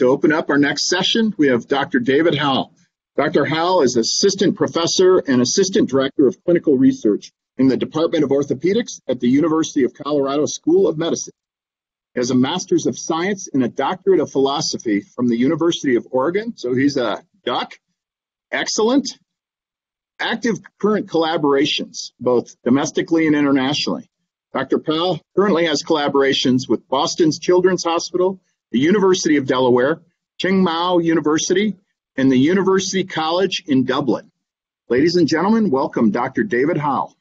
to open up our next session, we have Dr. David Howell. Dr. Howell is Assistant Professor and Assistant Director of Clinical Research in the Department of Orthopedics at the University of Colorado School of Medicine. He has a Master's of Science and a Doctorate of Philosophy from the University of Oregon, so he's a duck. Excellent. Active current collaborations, both domestically and internationally. Dr. Howell currently has collaborations with Boston's Children's Hospital, the University of Delaware, Chiang University, and the University College in Dublin. Ladies and gentlemen, welcome Dr. David Howell.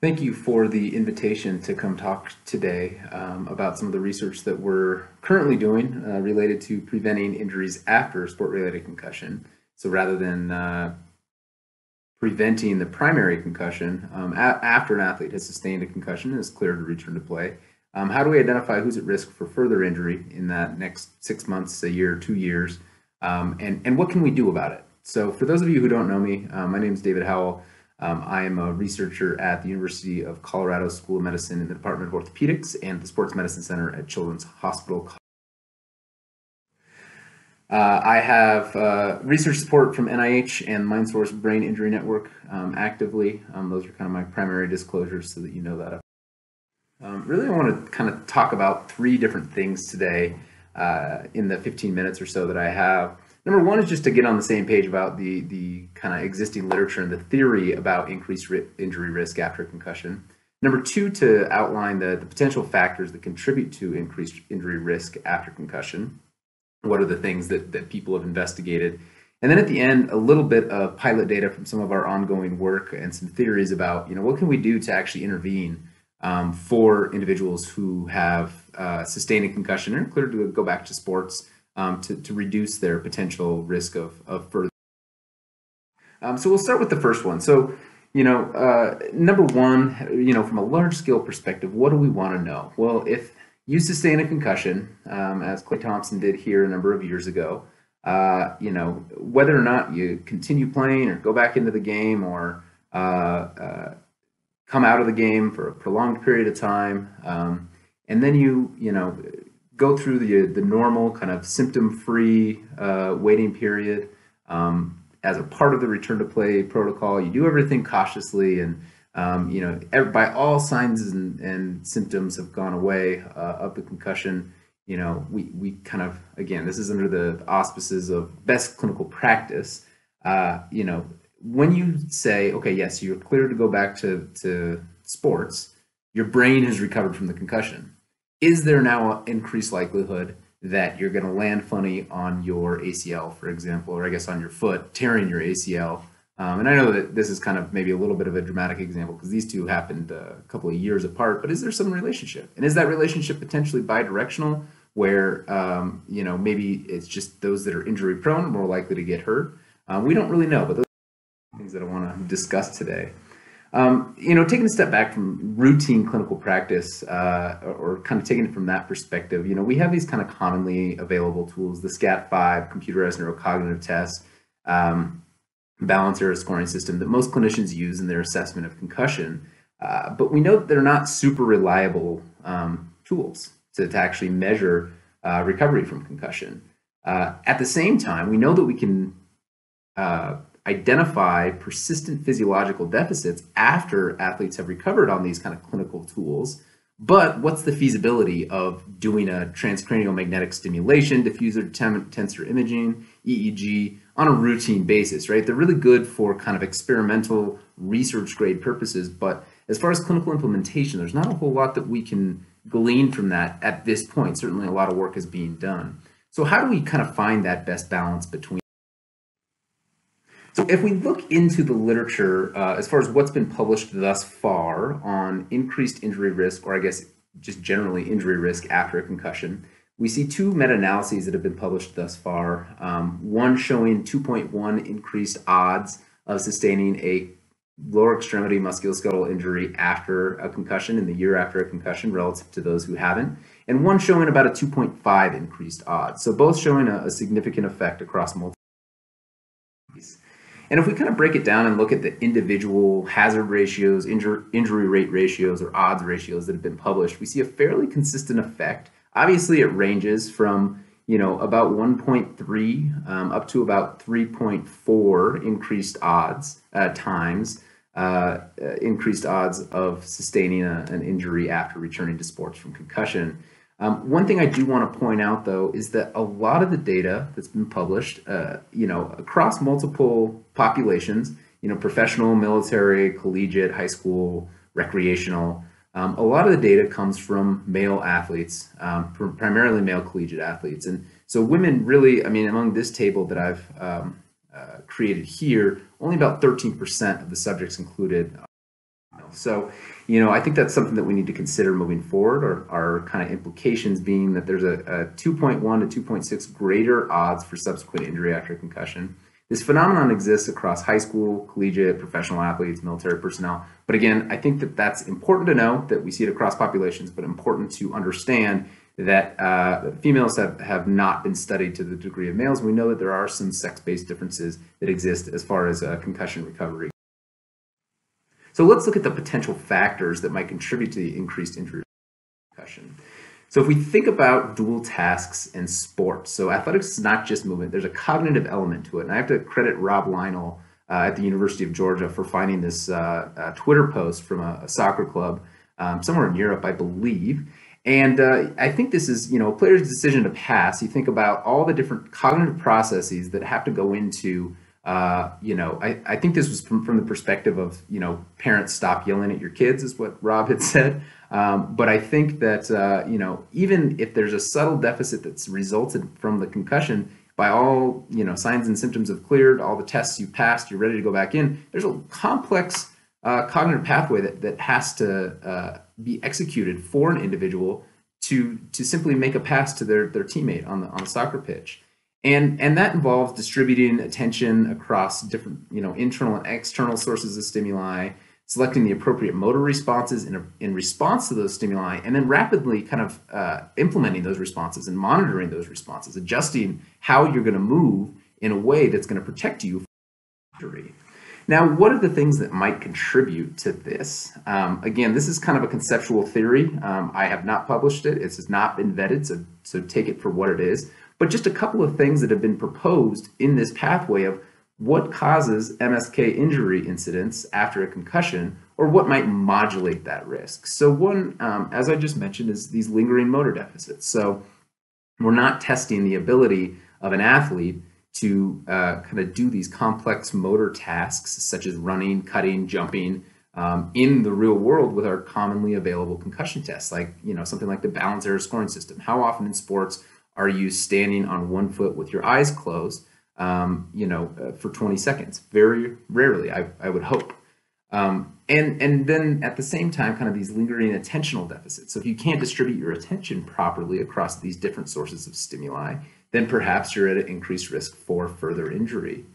Thank you for the invitation to come talk today um, about some of the research that we're currently doing uh, related to preventing injuries after sport-related concussion. So rather than uh, preventing the primary concussion um, after an athlete has sustained a concussion and is cleared to return to play, um, how do we identify who's at risk for further injury in that next six months, a year, two years, um, and, and what can we do about it? So for those of you who don't know me, uh, my name is David Howell. Um, I am a researcher at the University of Colorado School of Medicine in the Department of Orthopedics and the Sports Medicine Center at Children's Hospital. Uh, I have uh, research support from NIH and MindSource Brain Injury Network um, actively. Um, those are kind of my primary disclosures so that you know that. Um, really, I want to kind of talk about three different things today uh, in the 15 minutes or so that I have. Number one is just to get on the same page about the, the kind of existing literature and the theory about increased ri injury risk after concussion. Number two, to outline the, the potential factors that contribute to increased injury risk after concussion. What are the things that, that people have investigated? And then at the end, a little bit of pilot data from some of our ongoing work and some theories about, you know, what can we do to actually intervene um, for individuals who have uh, sustained a concussion and are cleared to go back to sports um, to, to reduce their potential risk of, of further. Um, so we'll start with the first one. So, you know, uh, number one, you know, from a large scale perspective, what do we want to know? Well, if you sustain a concussion, um, as Klay Thompson did here a number of years ago, uh, you know, whether or not you continue playing or go back into the game or uh, uh come out of the game for a prolonged period of time, um, and then you, you know, go through the the normal kind of symptom-free uh, waiting period um, as a part of the return to play protocol. You do everything cautiously, and um, you know, every, by all signs and, and, symptoms have gone away uh, of the concussion. You know, we we kind of again, this is under the auspices of best clinical practice. Uh, you know, when you say, okay, yes, you're clear to go back to to sports, your brain has recovered from the concussion is there now an increased likelihood that you're going to land funny on your ACL, for example, or I guess on your foot, tearing your ACL? Um, and I know that this is kind of maybe a little bit of a dramatic example because these two happened a couple of years apart, but is there some relationship? And is that relationship potentially bidirectional where, um, you know, maybe it's just those that are injury prone more likely to get hurt? Um, we don't really know, but things that I want to discuss today. Um, you know, taking a step back from routine clinical practice, uh, or, or, kind of taking it from that perspective, you know, we have these kind of commonly available tools: the SCAT-5 computerized neurocognitive test, um, balance error scoring system that most clinicians use in their assessment of concussion. Uh, but we know that they're not super reliable um, tools to, to, actually measure uh, recovery from concussion. Uh, at the same time, we know that we can uh, identify persistent physiological deficits after athletes have recovered on these kind of clinical tools. But what's the feasibility of doing a transcranial magnetic stimulation, diffusion tensor imaging, EEG on a routine basis, right? They're really good for kind of experimental research grade purposes, but as far as clinical implementation, there's not a whole lot that we can glean from that at this point. Certainly a lot of work is being done. So how do we kind of find that best balance between so if we look into the literature uh, as far as what's been published thus far on increased injury risk, or I guess just generally injury risk after a concussion, we see two meta-analyses that have been published thus far. Um, one showing 2.1 increased odds of sustaining a lower extremity musculoskeletal injury after a concussion in the year after a concussion relative to those who haven't, and one showing about a 2.5 increased odds. So both showing a, a significant effect across multiple and if we kind of break it down and look at the individual hazard ratios, injur- injury rate ratios, or odds ratios that have been published, we see a fairly consistent effect. Obviously, it ranges from you know, about 1.3 um, up to about 3.4 increased odds uh, times uh, uh, increased odds of sustaining a, an injury after returning to sports from concussion. Um, one thing I do want to point out, though, is that a lot of the data that's been published, uh, you know, across multiple populations, you know, professional, military, collegiate, high school, recreational, um, a lot of the data comes from male athletes, um, primarily male collegiate athletes. And so women really, I mean, among this table that I've um, uh, created here, only about 13% of the subjects included. So, you know, I think that's something that we need to consider moving forward, or our kind of implications being that there's a, a 2.1 to 2.6 greater odds for subsequent injury after concussion. This phenomenon exists across high school, collegiate, professional athletes, military personnel. But again, I think that that's important to know that we see it across populations, but important to understand that uh, females have, have not been studied to the degree of males. We know that there are some sex-based differences that exist as far as uh, concussion recovery. So let's look at the potential factors that might contribute to the increased injury concussion. So if we think about dual tasks in sports, so athletics is not just movement, there's a cognitive element to it. And I have to credit Rob Lynall uh, at the University of Georgia for finding this uh, uh, Twitter post from a, a soccer club um, somewhere in Europe, I believe. And uh, I think this is, you know, a player's decision to pass. You think about all the different cognitive processes that have to go into, uh, you know, I, I think this was from, from the perspective of, you know, parents stop yelling at your kids, is what Rob had said. Um, but I think that, uh, you know, even if there's a subtle deficit that's resulted from the concussion, by all, you know, signs and symptoms have cleared, all the tests you passed, you're ready to go back in, there's a complex uh, cognitive pathway that, that has to uh, be executed for an individual to to simply make a pass to their their teammate on the on the soccer pitch and and that involves distributing attention across different you know internal and external sources of stimuli selecting the appropriate motor responses in, a, in response to those stimuli and then rapidly kind of uh, implementing those responses and monitoring those responses adjusting how you're going to move in a way that's going to protect you from injury now, what are the things that might contribute to this? Um, again, this is kind of a conceptual theory. Um, I have not published it. It has not been vetted, so, so take it for what it is. But just a couple of things that have been proposed in this pathway of what causes MSK injury incidents after a concussion or what might modulate that risk. So one, um, as I just mentioned, is these lingering motor deficits. So we're not testing the ability of an athlete to uh, kind of do these complex motor tasks such as running, cutting, jumping um, in the real world with our commonly available concussion tests, like you know something like the balance error scoring system. How often in sports are you standing on one foot with your eyes closed, um, you know, uh, for 20 seconds? Very rarely, I, I would hope. Um, and and then at the same time, kind of these lingering attentional deficits. So if you can't distribute your attention properly across these different sources of stimuli, then perhaps you're at an increased risk for further injury.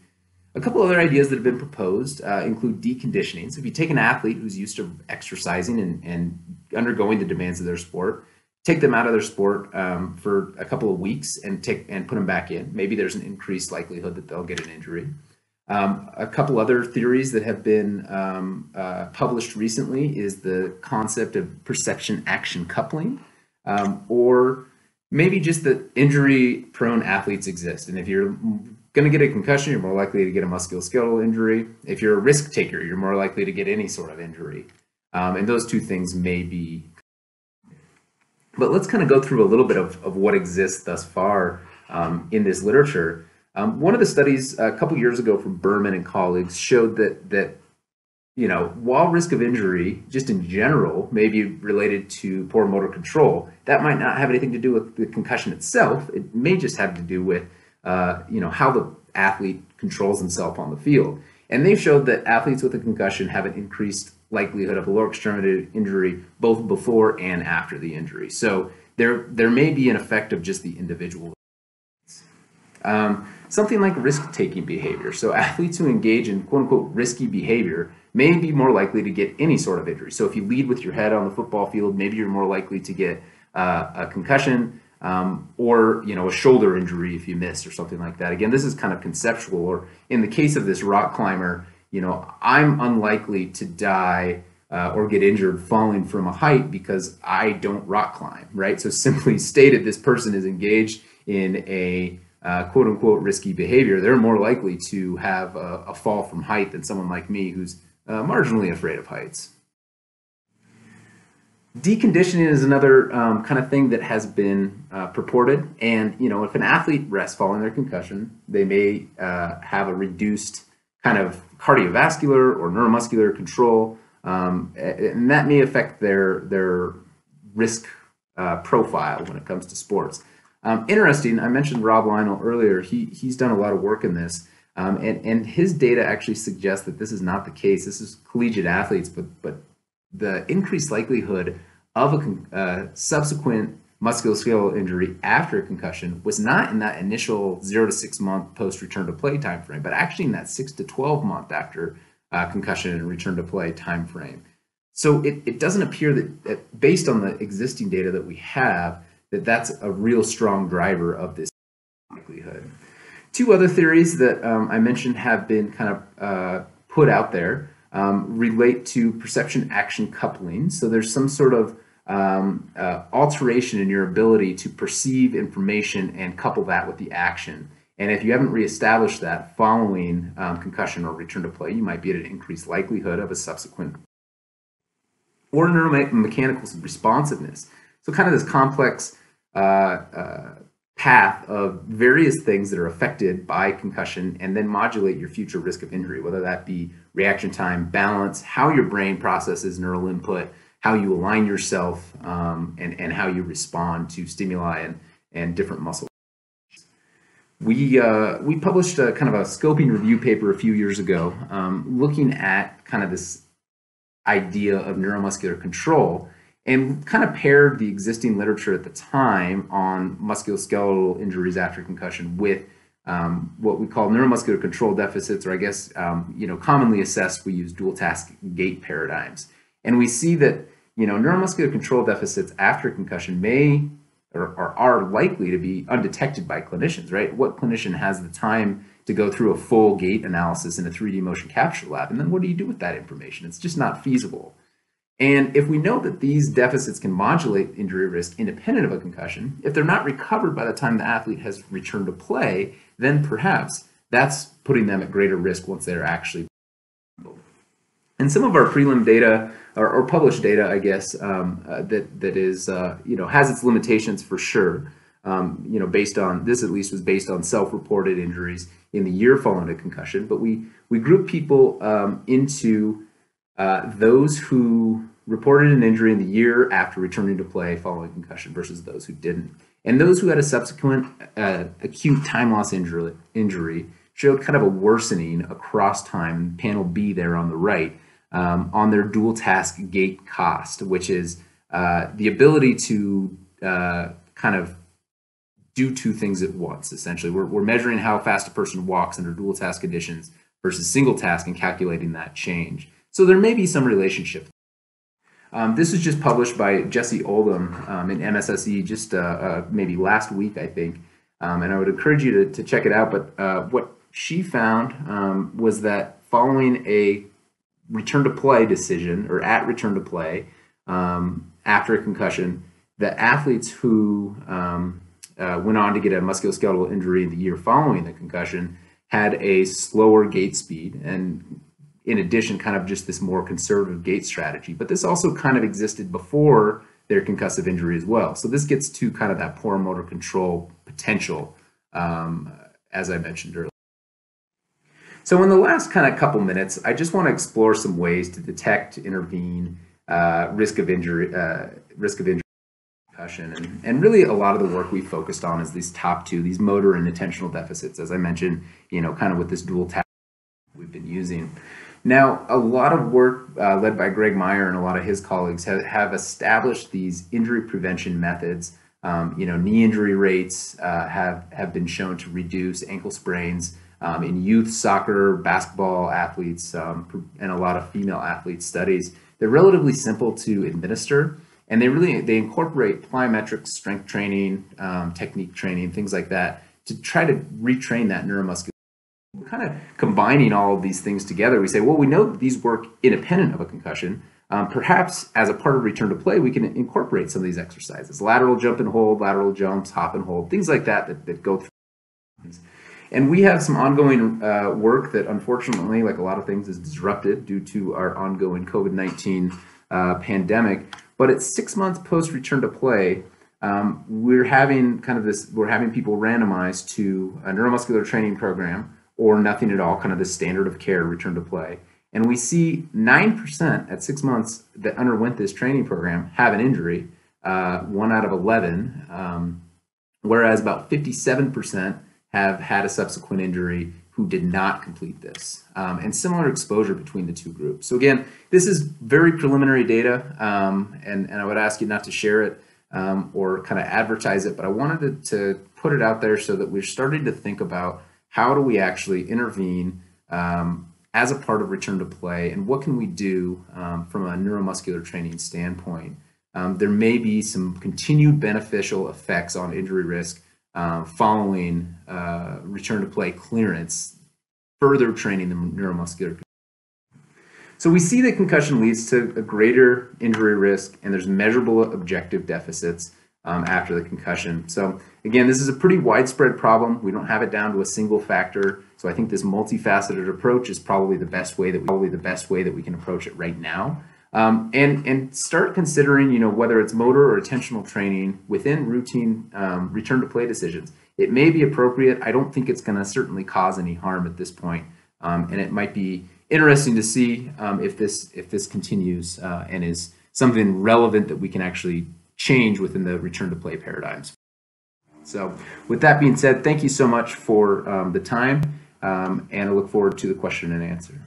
A couple other ideas that have been proposed uh, include deconditioning. So if you take an athlete who's used to exercising and, and undergoing the demands of their sport, take them out of their sport um, for a couple of weeks and take and put them back in. Maybe there's an increased likelihood that they'll get an injury. Um, a couple other theories that have been um, uh, published recently is the concept of perception action coupling, um, or maybe just that injury prone athletes exist. And if you're going to get a concussion, you're more likely to get a musculoskeletal injury. If you're a risk taker, you're more likely to get any sort of injury. Um, and those two things may be. But let's kind of go through a little bit of, of what exists thus far um, in this literature. Um, one of the studies a couple years ago from Berman and colleagues showed that that you know, while risk of injury, just in general, may be related to poor motor control, that might not have anything to do with the concussion itself. It may just have to do with, uh, you know, how the athlete controls himself on the field. And they've showed that athletes with a concussion have an increased likelihood of a lower extremity injury both before and after the injury. So there, there may be an effect of just the individual. Um, something like risk-taking behavior. So athletes who engage in quote-unquote risky behavior may be more likely to get any sort of injury. So if you lead with your head on the football field, maybe you're more likely to get uh, a concussion um, or you know a shoulder injury if you miss or something like that. Again, this is kind of conceptual. Or in the case of this rock climber, you know I'm unlikely to die uh, or get injured falling from a height because I don't rock climb, right? So simply stated, this person is engaged in a uh, quote unquote risky behavior. They're more likely to have a, a fall from height than someone like me who's uh, marginally afraid of heights. Deconditioning is another um, kind of thing that has been uh, purported. And, you know, if an athlete rests following their concussion, they may uh, have a reduced kind of cardiovascular or neuromuscular control. Um, and that may affect their, their risk uh, profile when it comes to sports. Um, interesting, I mentioned Rob Lynall earlier. He, he's done a lot of work in this. Um, and, and his data actually suggests that this is not the case. This is collegiate athletes, but, but the increased likelihood of a uh, subsequent musculoskeletal injury after a concussion was not in that initial zero to six month post return to play time frame, but actually in that six to 12 month after uh, concussion and return to play time frame. So it, it doesn't appear that, that, based on the existing data that we have, that that's a real strong driver of this likelihood. Two other theories that um, I mentioned have been kind of uh, put out there um, relate to perception action coupling. So there's some sort of um, uh, alteration in your ability to perceive information and couple that with the action. And if you haven't reestablished that following um, concussion or return to play, you might be at an increased likelihood of a subsequent or neuromechanical responsiveness. So kind of this complex uh, uh, path of various things that are affected by concussion and then modulate your future risk of injury, whether that be reaction time, balance, how your brain processes neural input, how you align yourself, um, and, and how you respond to stimuli and, and different muscle. We, uh, we published a kind of a scoping review paper a few years ago um, looking at kind of this idea of neuromuscular control and kind of paired the existing literature at the time on musculoskeletal injuries after concussion with um, what we call neuromuscular control deficits, or I guess um, you know commonly assessed. We use dual task gait paradigms, and we see that you know neuromuscular control deficits after concussion may or, or are likely to be undetected by clinicians. Right? What clinician has the time to go through a full gait analysis in a 3D motion capture lab, and then what do you do with that information? It's just not feasible. And if we know that these deficits can modulate injury risk independent of a concussion, if they're not recovered by the time the athlete has returned to play, then perhaps that's putting them at greater risk once they're actually. And some of our prelim data or, or published data, I guess, um, uh, that that is uh, you know has its limitations for sure. Um, you know, based on this at least was based on self-reported injuries in the year following a concussion. But we we group people um, into uh, those who reported an injury in the year after returning to play following concussion versus those who didn't. And those who had a subsequent uh, acute time loss injury, injury showed kind of a worsening across time, panel B there on the right, um, on their dual task gait cost, which is uh, the ability to uh, kind of do two things at once, essentially. We're, we're measuring how fast a person walks under dual task conditions versus single task and calculating that change. So there may be some relationship. Um, this is just published by Jessie Oldham um, in MSSE just uh, uh, maybe last week, I think. Um, and I would encourage you to, to check it out. But uh, what she found um, was that following a return to play decision or at return to play um, after a concussion, the athletes who um, uh, went on to get a musculoskeletal injury in the year following the concussion had a slower gait speed and in addition, kind of just this more conservative gait strategy. But this also kind of existed before their concussive injury as well. So this gets to kind of that poor motor control potential, um, as I mentioned earlier. So in the last kind of couple minutes, I just want to explore some ways to detect, intervene, uh, risk of injury, uh, risk of injury, concussion, and, and really a lot of the work we focused on is these top two, these motor and attentional deficits, as I mentioned, you know, kind of with this dual task we've been using. Now, a lot of work uh, led by Greg Myer and a lot of his colleagues have, have established these injury prevention methods. Um, you know, knee injury rates uh, have, have been shown to reduce ankle sprains um, in youth soccer, basketball athletes, um, and a lot of female athlete studies. They're relatively simple to administer, and they really they incorporate plyometric strength training, um, technique training, things like that to try to retrain that neuromuscular kind of combining all of these things together. We say, well, we know these work independent of a concussion. um, perhaps as a part of return to play, we can incorporate some of these exercises lateral jump and hold, lateral jumps, hop and hold, things like that that, that go through. And we have some ongoing uh, work that unfortunately, like a lot of things, is disrupted due to our ongoing COVID 19 uh, pandemic. But at six months post return to play, um, we're having kind of this, we're having people randomized to a neuromuscular training program or nothing at all, kind of the standard of care return to play. And we see 9% at six months that underwent this training program have an injury, uh, one out of 11, um, whereas about 57% have had a subsequent injury who did not complete this, um, and similar exposure between the two groups. So again, this is very preliminary data, um, and, and I would ask you not to share it um, or kind of advertise it, but I wanted to, to, put it out there so that we're starting to think about how do we actually intervene um, as a part of return to play, and what can we do um, from a neuromuscular training standpoint. Um, there may be some continued beneficial effects on injury risk uh, following uh, return to play clearance, further training the neuromuscular. So we see that concussion leads to a greater injury risk, and there's measurable objective deficits um, after the concussion. So again, this is a pretty widespread problem. We don't have it down to a single factor. So I think this multifaceted approach is probably the best way that we, probably the best way that we can approach it right now. Um, and and start considering you know whether it's motor or attentional training within routine um, return to play decisions. It may be appropriate. I don't think it's going to certainly cause any harm at this point, um, and it might be interesting to see um, if this if this continues uh, and is something relevant that we can actually change within the return to play paradigms. So, with that being said, thank you so much for um, the time, um, and I look forward to the question and answer.